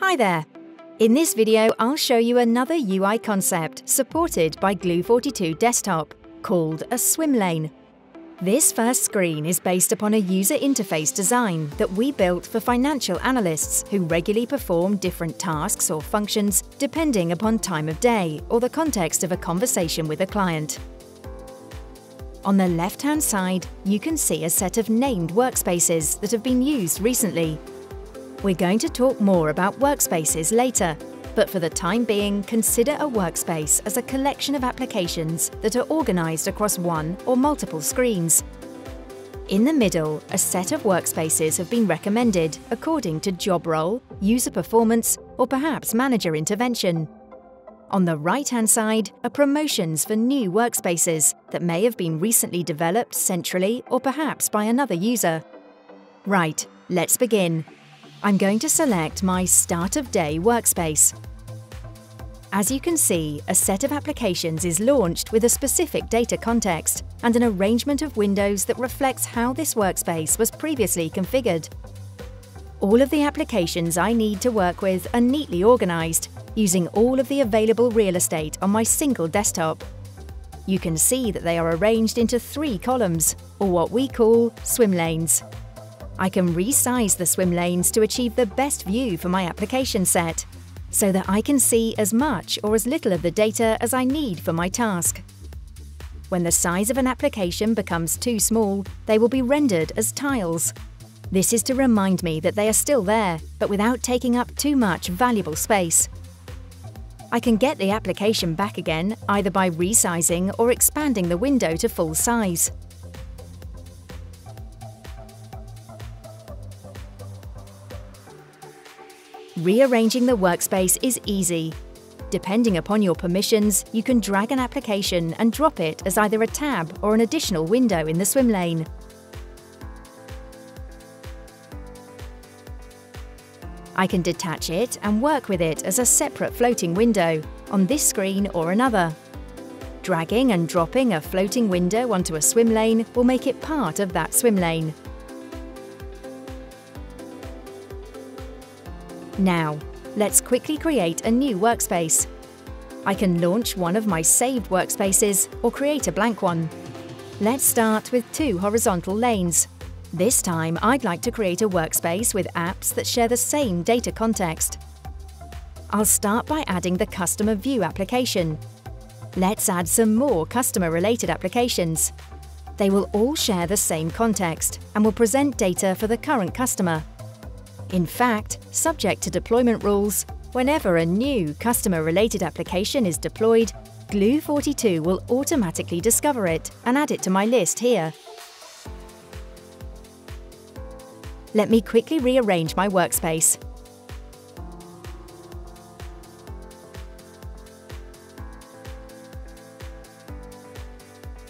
Hi there! In this video, I'll show you another UI concept supported by Glue42 Desktop, called a swim lane. This first screen is based upon a user interface design that we built for financial analysts who regularly perform different tasks or functions depending upon time of day or the context of a conversation with a client. On the left-hand side, you can see a set of named workspaces that have been used recently. We're going to talk more about workspaces later, but for the time being, consider a workspace as a collection of applications that are organised across one or multiple screens. In the middle, a set of workspaces have been recommended according to job role, user performance, or perhaps manager intervention. On the right-hand side are promotions for new workspaces that may have been recently developed centrally or perhaps by another user. Right, let's begin. I'm going to select my Start of Day workspace. As you can see, a set of applications is launched with a specific data context and an arrangement of windows that reflects how this workspace was previously configured. All of the applications I need to work with are neatly organised using all of the available real estate on my single desktop. You can see that they are arranged into three columns, or what we call swim lanes. I can resize the swim lanes to achieve the best view for my application set, so that I can see as much or as little of the data as I need for my task. When the size of an application becomes too small, they will be rendered as tiles. This is to remind me that they are still there, but without taking up too much valuable space. I can get the application back again either by resizing or expanding the window to full size. Rearranging the workspace is easy. Depending upon your permissions, you can drag an application and drop it as either a tab or an additional window in the swim lane. I can detach it and work with it as a separate floating window, on this screen or another. Dragging and dropping a floating window onto a swim lane will make it part of that swim lane. Now, let's quickly create a new workspace. I can launch one of my saved workspaces or create a blank one. Let's start with two horizontal lanes, this time, I'd like to create a workspace with apps that share the same data context. I'll start by adding the Customer View application. Let's add some more customer-related applications. They will all share the same context and will present data for the current customer. In fact, subject to deployment rules, whenever a new customer-related application is deployed, Glue42 will automatically discover it and add it to my list here. Let me quickly rearrange my workspace.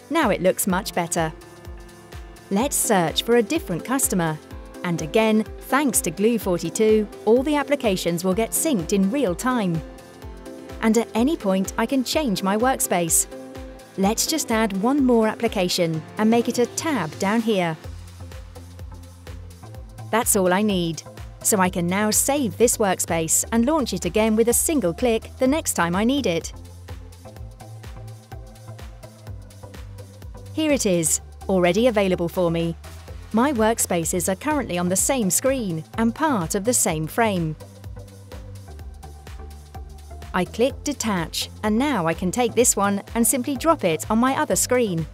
Now it looks much better. Let's search for a different customer. And again, thanks to Glue42, all the applications will get synced in real time. And at any point, I can change my workspace. Let's just add one more application and make it a tab down here. That's all I need. So I can now save this workspace and launch it again with a single click the next time I need it. Here it is, already available for me. My workspaces are currently on the same screen and part of the same frame. I click Detach and now I can take this one and simply drop it on my other screen.